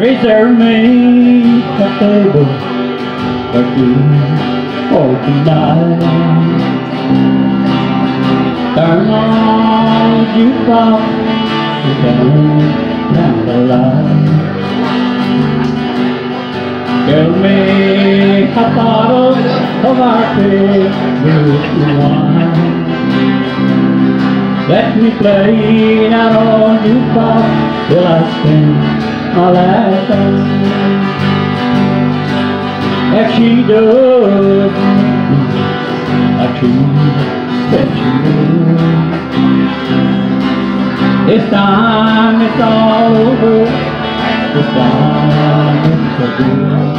Reserve me a table for two for tonight. Turn on jukebox and down, down the line. Give me a bottle of our favorite wine. Let me play that old jukebox till I spend time. If she does I choose that will. This time it's all over. This time it's good.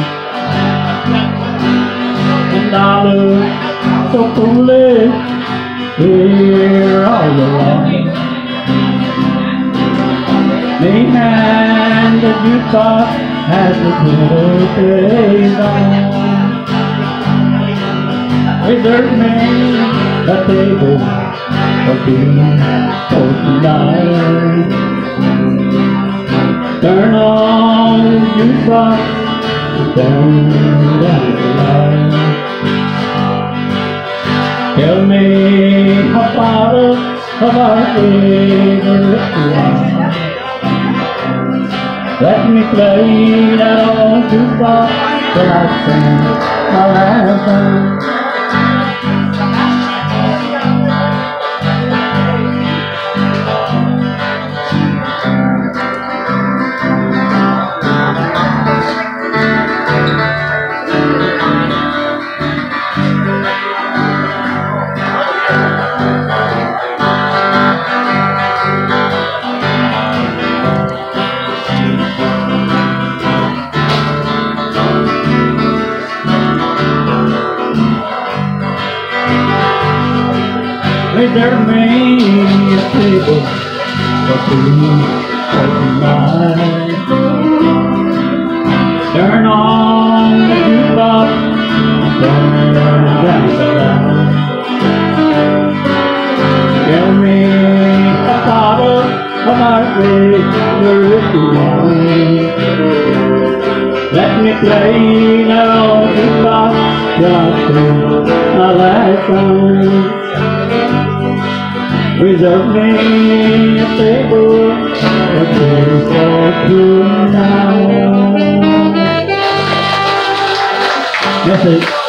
And I look so foolish here all alone. Me and the jukebox has the birthday on. Reserve me a table two for tonight. Turn on the jukebox, down, the line. Tell me a bottle of our favorite wine. Let me play that old jukebox till I sing my last song. Reserve me a table for for tonight. Turn on the jukebox, turn down the line. Give me a bottle of favorite wine. Let me play that old jukebox I sing my last song. Reserve me a table for two for tonight. That's it.